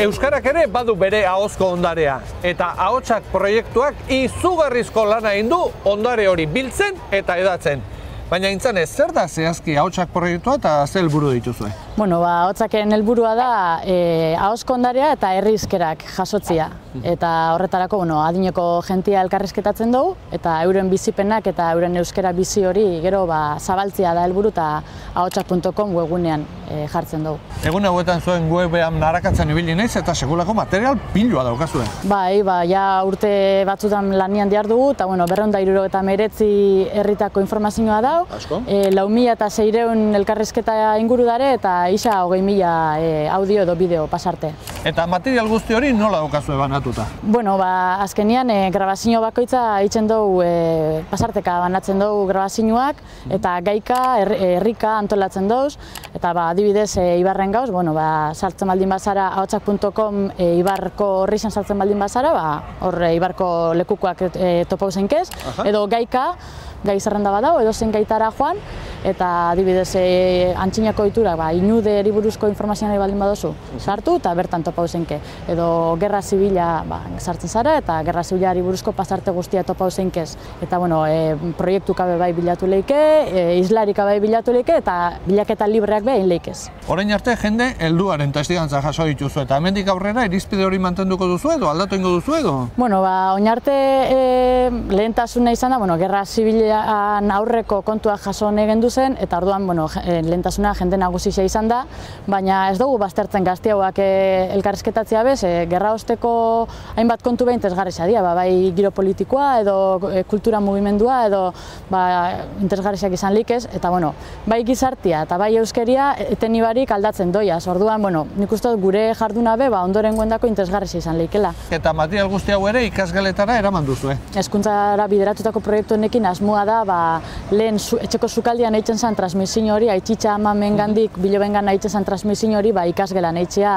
Euskarak ere badu bere ahozko ondarea, eta ahotsak proiektuak izugarrizko lana egin du ondare hori biltzen eta edatzen. Baina intzan ez, zer da zehazki ahotsak proiektua eta zer helburu dituzue? Bueno, ba, hotzaken helburua da e, ahozko ondarea eta herrizkerak jasotzia. Eta horretarako, bueno, adineko jentia elkarrizketatzen dugu, eta euren bizipenak eta euren euskera bizi hori gero ba, zabaltzia da helburu eta ahotsak.com webunean e, jartzen dugu. Egun hauetan zuen webean narakatzen ibili naiz eta segulako material pilua daukazue. Bai, ba, ja urte batzutan lanian diar dugu, eta bueno, berronda iruro eta meretzi herritako informazioa dau. Asko. E, lau mila eta zeireun elkarrizketa inguru dare, eta isa hogei mila e, audio edo bideo pasarte. Eta material guzti hori nola daukazue banatuta? Bueno, ba, azkenian e, grabazio bakoitza itzen dugu e, pasarteka banatzen dugu grabazioak eta gaika, her- herrika antolatzen dugu eta ba, adibidez e, Ibarren gauz, bueno, ba, sartzen baldin bazara ahotsak.com e, Ibarko horri sartzen baldin bazara, ba, hor e, Ibarko lekukoak e, topau zeinkez, Aha. edo gaika, gai zerrenda badau, edo zein gaitara joan, eta adibidez e, antxinako ditura, ba, inude buruzko informazioa baldin baduzu, sartu eta bertan topau zeinke. Edo gerra zibila ba, sartzen zara eta gerra zibilari buruzko pasarte guztia topau zeinkez. Eta bueno, e, proiektu kabe bai bilatu leike, e, islarik bai bilatu leike eta bilaketa libreak behin leikez. Orain arte jende helduaren testigantza jaso dituzu eta hemendik aurrera irizpide hori mantenduko duzu edo aldatu ingo duzu edo? Bueno, ba, oinarte e, lehentasuna izan da, bueno, gerra zibilan aurreko kontuak jaso egin zen, eta orduan, bueno, je- e, lehentasuna jende nagusia izan da, baina ez dugu baztertzen gaztiauak e, elkarrizketatzea bez, e, gerra osteko hainbat kontu behin interesgarria dira, ba, bai giro politikoa edo kultura mugimendua edo ba, interesgarriak izan likez, eta bueno, bai gizartia eta bai euskeria eten ibarik aldatzen doiaz, orduan, bueno, nik uste gure jarduna be, ba, ondoren guendako interesgarria izan leikela. Eta material guzti hau ere ikasgeletara eraman duzue. Hezkuntzara bideratutako proiektu honekin asmoa da ba, lehen zu, etxeko sukaldian eitzen zen transmisio hori, aitzitza amamen gandik bilobengan eitzen zen transmisio hori, ba, ikasgelan eitzea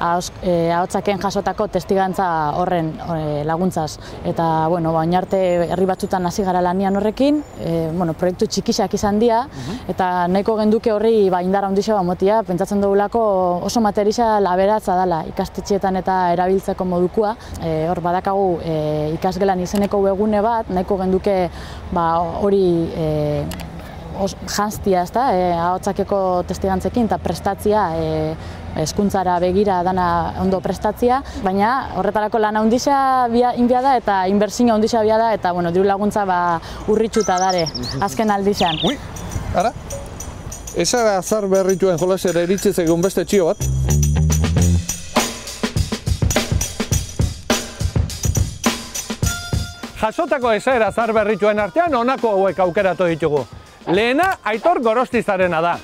ahots- e, ahotsaken jasotako testigantza horren e, laguntzaz. Eta, bueno, ba, oinarte herri batzutan hasi gara lanian horrekin, e, bueno, proiektu txikisak izan dira, eta nahiko genduke horri ba, indar handixa ba, motia, pentsatzen dugulako oso materiala aberatza dela ikastetxeetan eta erabiltzeko modukua. E, hor badakagu e, ikasgelan izeneko webgune bat, nahiko genduke ba, hori e, os, janztia, ezta, e, ahotsakeko testigantzekin eta prestatzia e, hezkuntzara begira dana ondo prestatzia, baina horretarako lan handixa bia, inbia da eta inbertsio handixa bia da eta bueno, diru laguntza ba, urritxuta dare azken aldixan. Ui, ara? Eza azar berrituen jolasera iritsi egun beste txio bat. Jasotako esaera zar berrituen artean honako hauek aukeratu ditugu. Lehena Aitor Gorostizarena da.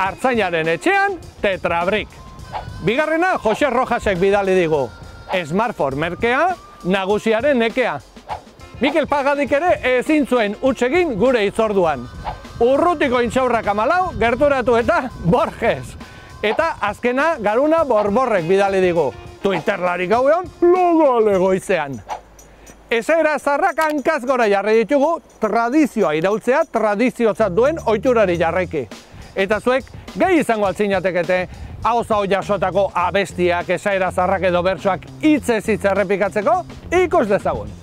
Artzainaren etxean tetrabrik. Bigarrena Jose Rojasek bidali digu. Smartphone merkea, nagusiaren nekea. Mikel Pagadik ere ezin zuen huts egin gure itzorduan. Urrutiko intxaurrak amalau, gerturatu eta Borges. Eta azkena garuna borborrek bidali digu. Twitterlari gauean, logo alegoizean. Esaera zarrak hankaz gora jarri ditugu, tradizioa iraultzea tradiziotzat duen ohiturari jarraiki. Eta zuek, gai izango altzinatekete, hau zau jasotako abestiak, esaera zarrak edo bertsoak hitzez hitz errepikatzeko, ikus dezagun.